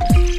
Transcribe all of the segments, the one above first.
you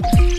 you.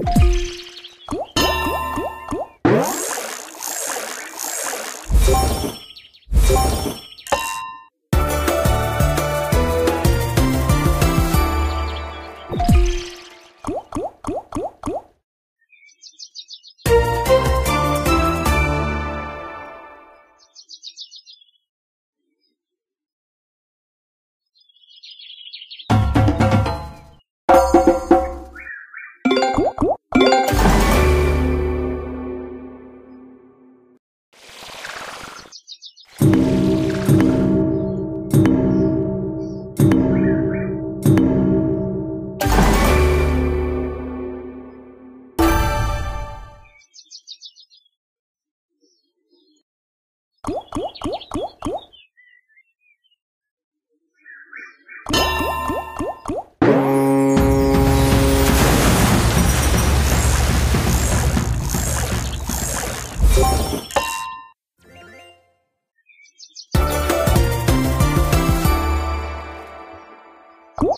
Música Cool,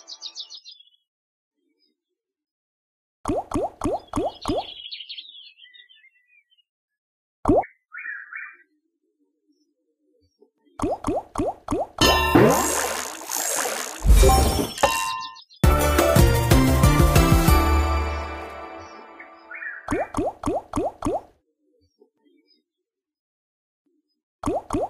cool.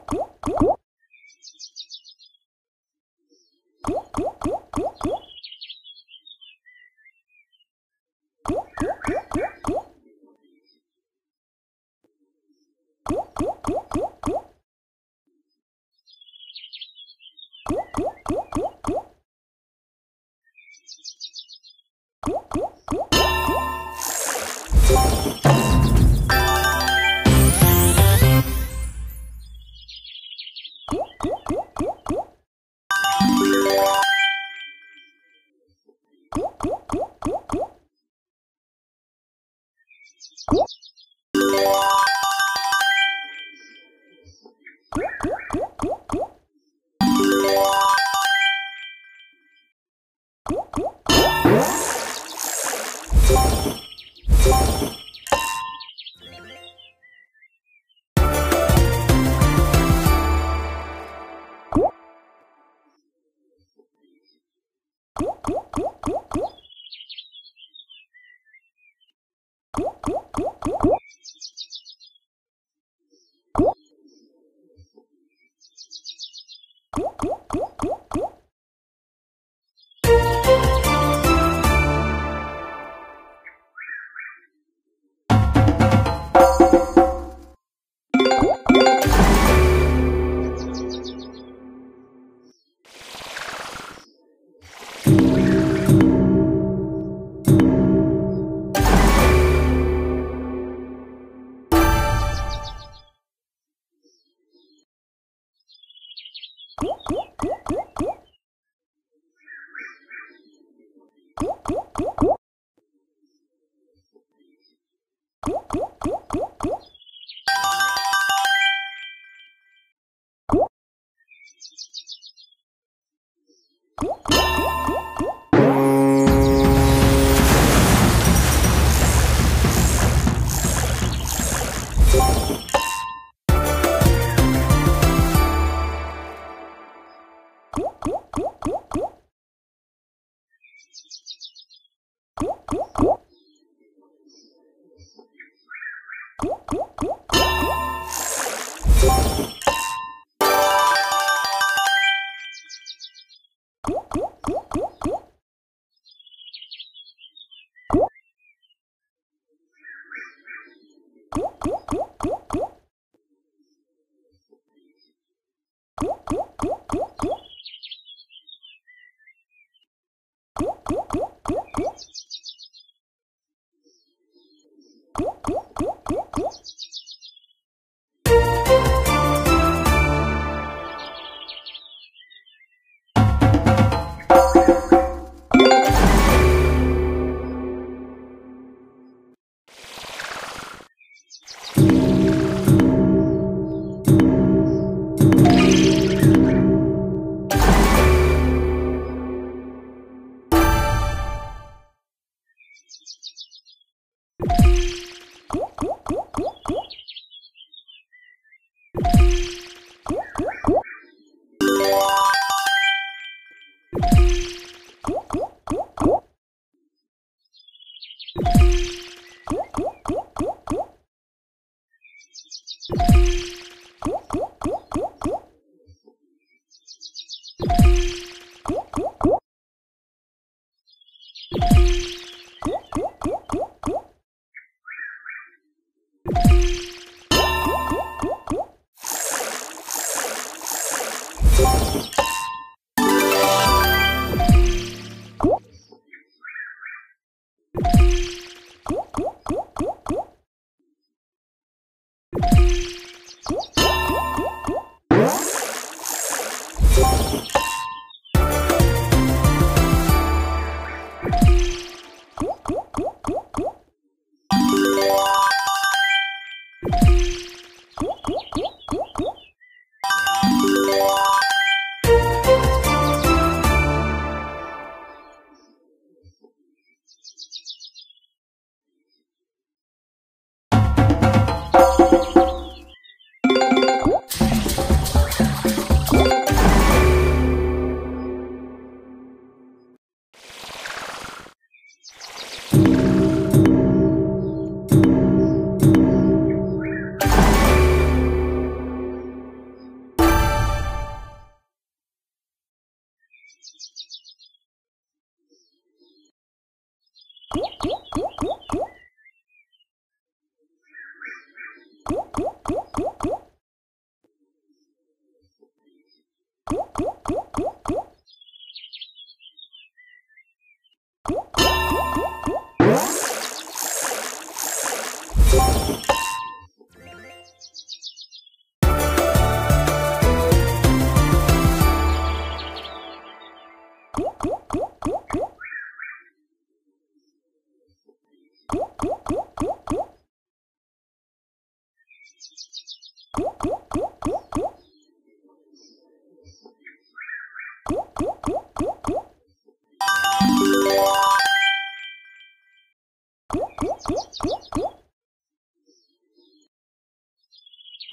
Cucu. Woo! You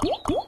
Música